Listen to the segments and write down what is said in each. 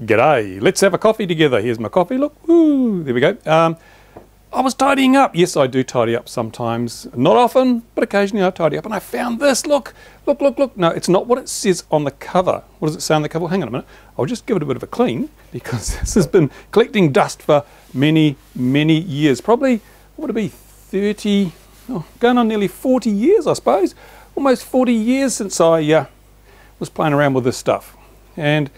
G'day, let's have a coffee together. Here's my coffee, look, woo, there we go. Um, I was tidying up. Yes, I do tidy up sometimes. Not often, but occasionally I tidy up. And I found this. Look, look, look, look. No, it's not what it says on the cover. What does it say on the cover? Hang on a minute. I'll just give it a bit of a clean because this has been collecting dust for many, many years. Probably, what would it be, 30, oh, going on nearly 40 years, I suppose. Almost 40 years since I uh, was playing around with this stuff. And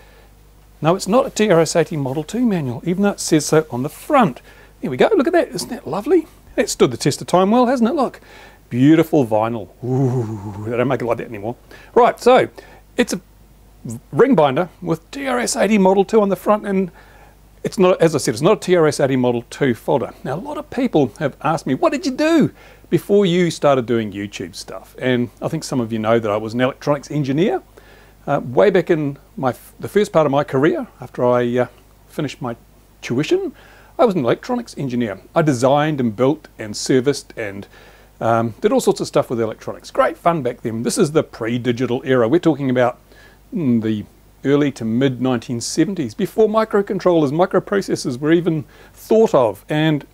no, it's not a TRS-80 Model 2 manual, even though it says so on the front. Here we go, look at that, isn't that lovely? It stood the test of time well, hasn't it? Look, beautiful vinyl. Ooh, they don't make it like that anymore. Right, so it's a ring binder with TRS-80 Model 2 on the front and it's not, as I said, it's not a TRS-80 Model 2 folder. Now, a lot of people have asked me, what did you do before you started doing YouTube stuff? And I think some of you know that I was an electronics engineer. Uh, way back in my the first part of my career, after I uh, finished my tuition, I was an electronics engineer. I designed and built and serviced and um, did all sorts of stuff with electronics. Great fun back then. This is the pre-digital era. We're talking about mm, the early to mid 1970s, before microcontrollers, microprocessors were even thought of. And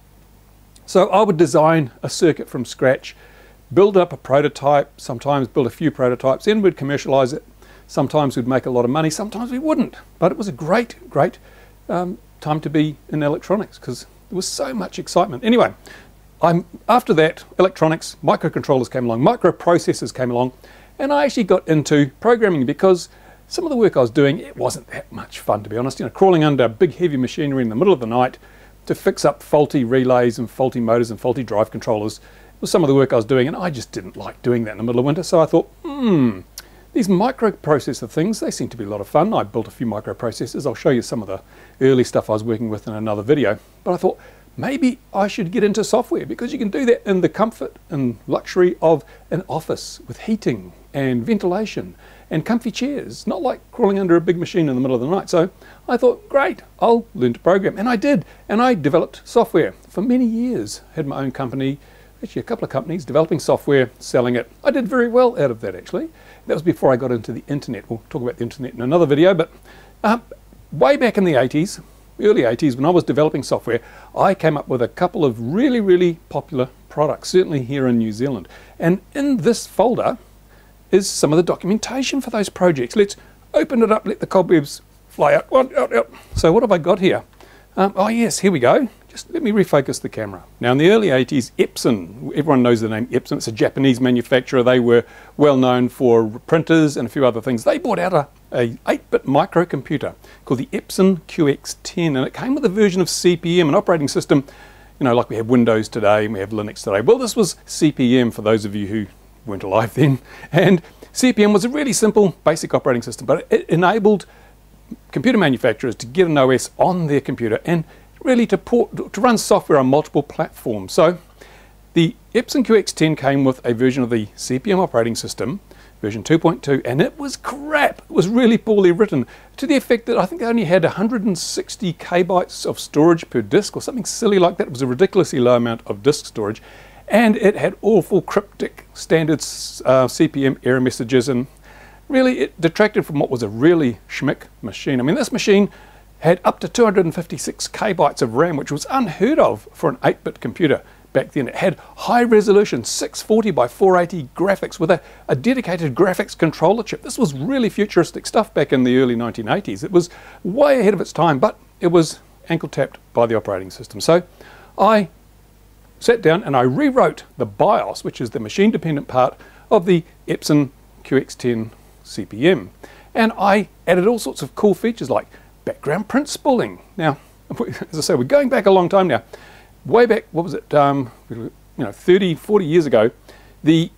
so I would design a circuit from scratch, build up a prototype, sometimes build a few prototypes, then we'd commercialize it. Sometimes we'd make a lot of money, sometimes we wouldn't. But it was a great, great um, time to be in electronics because there was so much excitement. Anyway, I'm, after that, electronics, microcontrollers came along, microprocessors came along, and I actually got into programming because some of the work I was doing, it wasn't that much fun to be honest. You know, crawling under big heavy machinery in the middle of the night to fix up faulty relays and faulty motors and faulty drive controllers was some of the work I was doing, and I just didn't like doing that in the middle of winter. So I thought, hmm, these microprocessor things, they seem to be a lot of fun. I built a few microprocessors. I'll show you some of the early stuff I was working with in another video. But I thought maybe I should get into software because you can do that in the comfort and luxury of an office with heating and ventilation and comfy chairs, not like crawling under a big machine in the middle of the night. So I thought, great, I'll learn to program. And I did. And I developed software for many years. Had my own company, actually a couple of companies, developing software, selling it. I did very well out of that actually. That was before I got into the internet. We'll talk about the internet in another video, but uh, way back in the 80s, early 80s, when I was developing software, I came up with a couple of really, really popular products, certainly here in New Zealand. And in this folder is some of the documentation for those projects. Let's open it up, let the cobwebs fly out. So what have I got here? Um, oh yes, here we go. Just let me refocus the camera. Now in the early 80s, Epson, everyone knows the name Epson, it's a Japanese manufacturer. They were well known for printers and a few other things. They brought out a, a 8-bit microcomputer called the Epson QX10 and it came with a version of CP/M, an operating system, you know, like we have Windows today and we have Linux today. Well, this was CP/M for those of you who weren't alive then. And CP/M was a really simple basic operating system, but it enabled computer manufacturers to get an OS on their computer and really to, port, to run software on multiple platforms. So the Epson QX10 came with a version of the CP/M operating system, version 2.2, and it was crap. It was really poorly written to the effect that I think they only had 160 kbytes of storage per disk or something silly like that. It was a ridiculously low amount of disk storage. And it had awful cryptic standard uh, CP/M error messages and really it detracted from what was a really schmick machine. I mean, this machine had up to 256 kbytes of RAM, which was unheard of for an 8-bit computer back then. It had high resolution 640 by 480 graphics with a, a, dedicated graphics controller chip. This was really futuristic stuff back in the early 1980s. It was way ahead of its time, but it was ankle tapped by the operating system. So I sat down and I rewrote the BIOS, which is the machine dependent part of the Epson QX10 CP/M. And I added all sorts of cool features like background print spooling. Now, as I say, we're going back a long time now. Way back, what was it, um, you know, 30, 40 years ago, the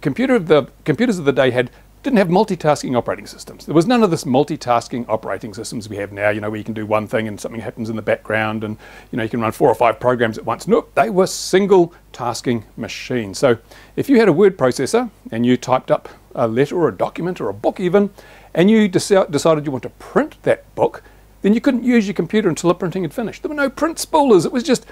computer of the computers of the day had didn't have multitasking operating systems. There was none of this multitasking operating systems we have now, you know, where you can do one thing and something happens in the background and, you know, you can run four or five programs at once. Nope, they were single tasking machines. So if you had a word processor and you typed up a letter or a document or a book even, and you decided you want to print that book, then you couldn't use your computer until the printing had finished. There were no print spoolers. It was just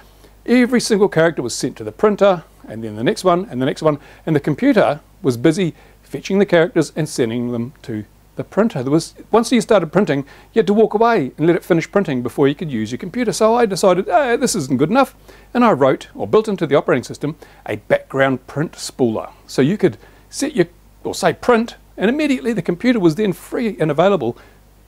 every single character was sent to the printer, and then the next one, and the next one, and the computer was busy fetching the characters and sending them to the printer. There was once you started printing, you had to walk away and let it finish printing before you could use your computer. So I decided, hey, this isn't good enough, and I wrote or built into the operating system a background print spooler. So you could set your or say print, and immediately the computer was then free and available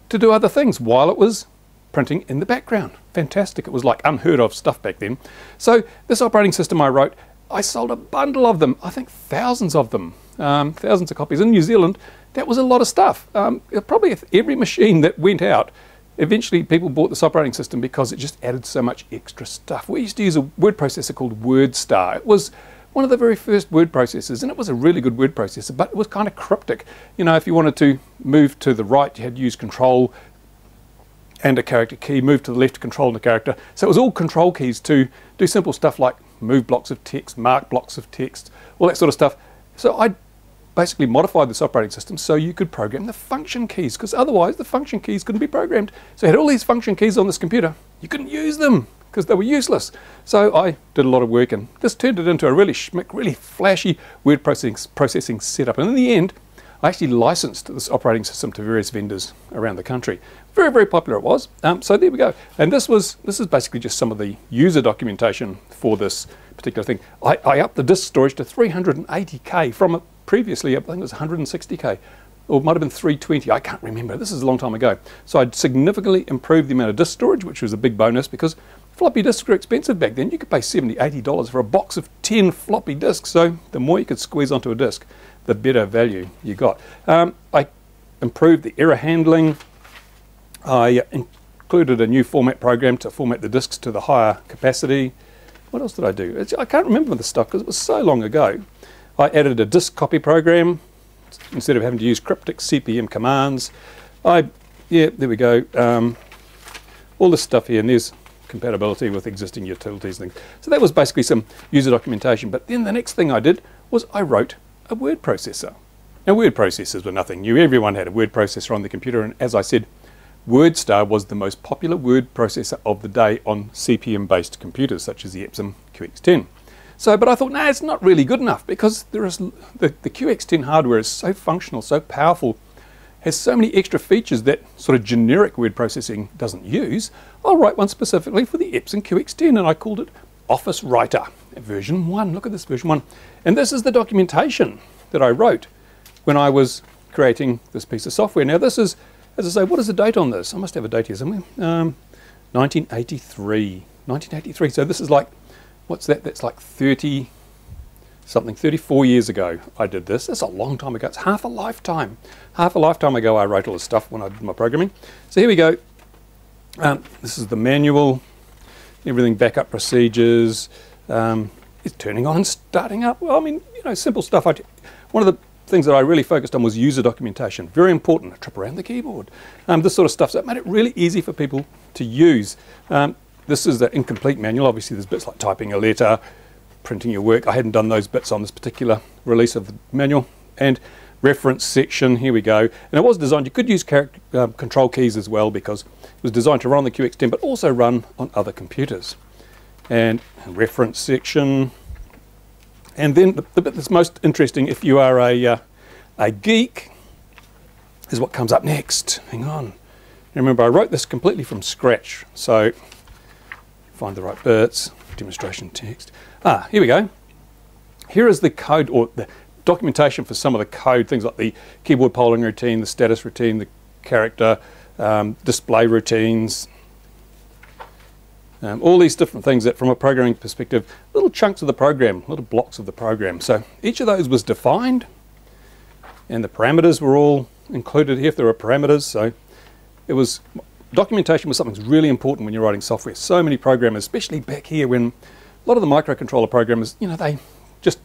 to do other things while it was printing in the background. Fantastic. It was like unheard of stuff back then. So this operating system I wrote, I sold a bundle of them. I think thousands of them, um, thousands of copies in New Zealand that was a lot of stuff. Um, probably every machine that went out, eventually people bought this operating system because it just added so much extra stuff. We used to use a word processor called WordStar. It was one of the very first word processors, and it was a really good word processor, but it was kind of cryptic. You know, if you wanted to move to the right, you had to use control and a character key, move to the left control a character. So it was all control keys to do simple stuff like move blocks of text, mark blocks of text, all that sort of stuff. So I basically modified this operating system so you could program the function keys because otherwise the function keys couldn't be programmed. So you had all these function keys on this computer. You couldn't use them because they were useless. So I did a lot of work and this turned it into a really schmick, really flashy word processing, processing setup. And in the end, I actually licensed this operating system to various vendors around the country. Very, very popular it was. Um, so there we go. And this was this is basically just some of the user documentation for this particular thing. I, I upped the disk storage to 380k from previously, I think it was 160k, or it might have been 320, I can't remember. This is a long time ago. So I'd significantly improved the amount of disk storage, which was a big bonus because floppy disks were expensive back then. You could pay 70 $80 for a box of 10 floppy disks. So the more you could squeeze onto a disk, the better value you got. Um, I improved the error handling. I included a new format program to format the disks to the higher capacity. What else did I do? It's, I can't remember the stuff because it was so long ago. I added a disk copy program instead of having to use cryptic CP/M commands. I, yeah, there we go. Um, all this stuff here, and there's compatibility with existing utilities things. So that was basically some user documentation. But then the next thing I did was I wrote a word processor. Now word processors were nothing new. Everyone had a word processor on the computer, and as I said, WordStar was the most popular word processor of the day on CP/M-based computers, such as the Epson QX10. So, but I thought, no, it's not really good enough because there is the, the QX10 hardware is so functional, so powerful, has so many extra features that sort of generic word processing doesn't use. I'll write one specifically for the Epson QX10 and I called it Office Writer version 1. Look at this version 1. And this is the documentation that I wrote when I was creating this piece of software. Now this is, as I say, what is the date on this? I must have a date here somewhere. Um, 1983. 1983. So this is like what's that? That's like 30 something, 34 years ago I did this. That's a long time ago. It's half a lifetime. Half a lifetime ago I wrote all this stuff when I did my programming. So here we go. Um, this is the manual, everything backup procedures. Um, it's turning on and starting up. Well, I mean, you know, simple stuff. I one of the things that I really focused on was user documentation. Very important. A trip around the keyboard. Um, this sort of stuff. So it made it really easy for people to use. Um, this is the incomplete manual. Obviously, there's bits like typing a letter, printing your work. I hadn't done those bits on this particular release of the manual. And reference section, here we go. And it was designed, you could use uh, control keys as well because it was designed to run on the QX10 but also run on other computers. And reference section. And then the, the bit that's most interesting if you are a, uh, a geek is what comes up next. Hang on. Remember, I wrote this completely from scratch. So find the right bits, demonstration text. Ah, here we go. Here is the code or the documentation for some of the code, things like the keyboard polling routine, the status routine, the character, um, display routines, um, all these different things that from a programming perspective, little chunks of the program, little blocks of the program. So each of those was defined and the parameters were all included here if there were parameters. So it was documentation was something that's really important when you're writing software. So many programmers, especially back here when a lot of the microcontroller programmers, you know, they just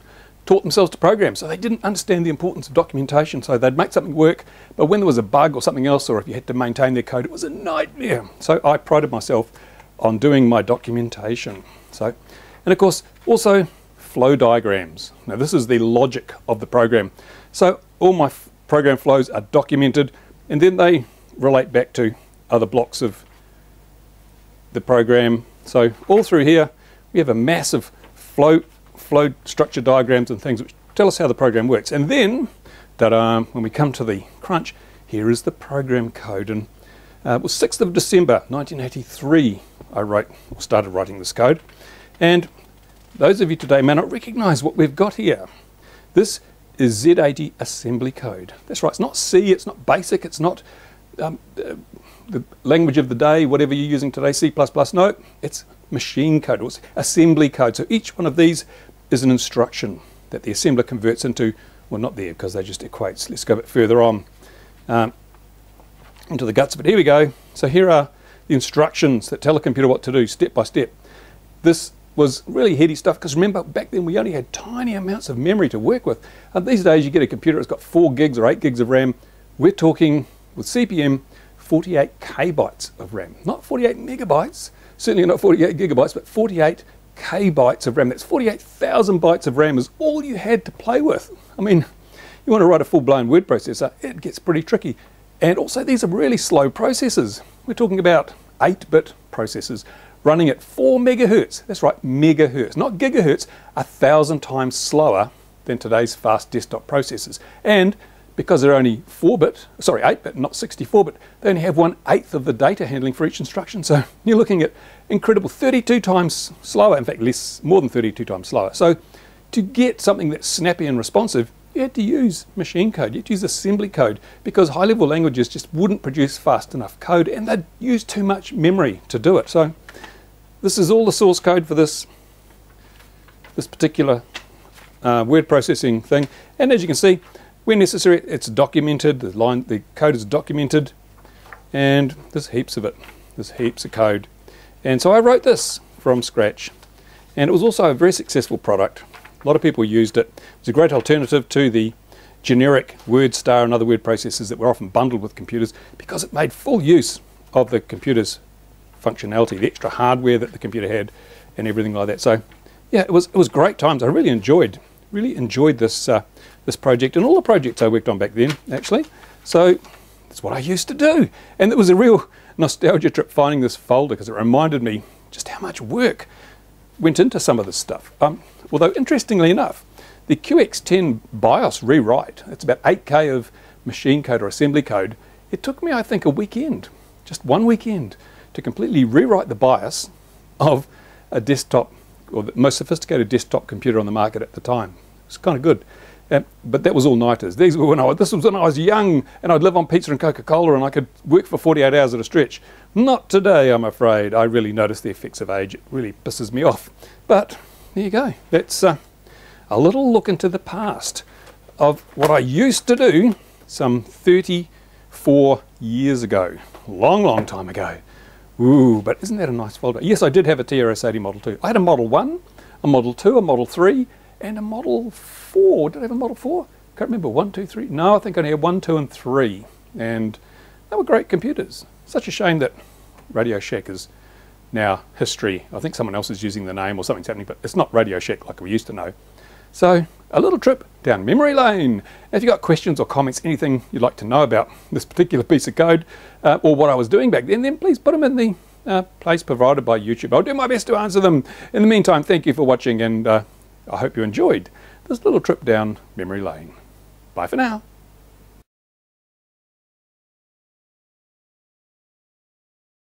taught themselves to program, so they didn't understand the importance of documentation. So they'd make something work, but when there was a bug or something else, or if you had to maintain their code, it was a nightmare. So I prided myself on doing my documentation. So, and of course, also flow diagrams. Now this is the logic of the program. So all my program flows are documented, and then they relate back to other blocks of the program. So all through here, we have a massive flow, flow structure diagrams and things which tell us how the program works. And then, when we come to the crunch, here is the program code. And uh, it was 6th of December 1983 I wrote, started writing this code. And those of you today may not recognize what we've got here. This is Z80 assembly code. That's right, it's not C, it's not basic, it's not um, uh, the language of the day, whatever you're using today, C++. No, it's machine code, it's assembly code. So each one of these is an instruction that the assembler converts into, well, not there because they just equates. Let's go a bit further on um, into the guts of it. Here we go. So here are the instructions that tell a computer what to do step by step. This was really heady stuff because remember back then we only had tiny amounts of memory to work with. And these days you get a computer that's got 4 gigs or 8 gigs of RAM. We're talking with CP/M 48 kbytes of RAM, not 48 megabytes, certainly not 48 gigabytes, but 48 kbytes of RAM. That's 48,000 bytes of RAM is all you had to play with. I mean, you want to write a full-blown word processor, it gets pretty tricky. And also these are really slow processors. We're talking about 8-bit processors running at 4 megahertz. That's right, megahertz, not gigahertz, a thousand times slower than today's fast desktop processors. And because they're only 4-bit, sorry, 8-bit, not 64-bit, they only have one eighth of the data handling for each instruction. So you're looking at incredible 32 times slower, in fact, less, more than 32 times slower. So to get something that's snappy and responsive, you had to use machine code, you had to use assembly code because high level languages just wouldn't produce fast enough code and they'd use too much memory to do it. So this is all the source code for this, this particular uh, word processing thing. And as you can see, where necessary, it's documented, the, line, the code is documented, and there's heaps of it. There's heaps of code. And so I wrote this from scratch. And it was also a very successful product. A lot of people used it. It's a great alternative to the generic WordStar and other word processors that were often bundled with computers because it made full use of the computer's functionality, the extra hardware that the computer had, and everything like that. So, yeah, it was it was great times. I really enjoyed really enjoyed this uh, this project and all the projects I worked on back then, actually. So that's what I used to do, and it was a real nostalgia trip finding this folder because it reminded me just how much work went into some of this stuff. Um, although interestingly enough, the QX10 BIOS rewrite, it's about 8K of machine code or assembly code. It took me, I think, a weekend, just one weekend, to completely rewrite the BIOS of a desktop or the most sophisticated desktop computer on the market at the time. It's kind of good. Um, but that was all nighters. These were when I, this was when I was young and I'd live on pizza and Coca Cola and I could work for 48 hours at a stretch. Not today, I'm afraid. I really notice the effects of age. It really pisses me off. But there you go. That's uh, a little look into the past of what I used to do some 34 years ago. Long, long time ago. Ooh, but isn't that a nice folder? Yes, I did have a TRS-80 Model 2. I had a Model 1, a Model 2, a Model 3, and a Model 4. Did I have a Model 4? Can't remember. One, two, three. No, I think I only had 1, 2, and 3. And they were great computers. Such a shame that Radio Shack is now history. I think someone else is using the name or something's happening, but it's not Radio Shack like we used to know. So, a little trip down memory lane. If you've got questions or comments, anything you'd like to know about this particular piece of code uh, or what I was doing back then, then please put them in the uh, place provided by YouTube. I'll do my best to answer them. In the meantime, thank you for watching and uh, I hope you enjoyed this little trip down memory lane. Bye for now.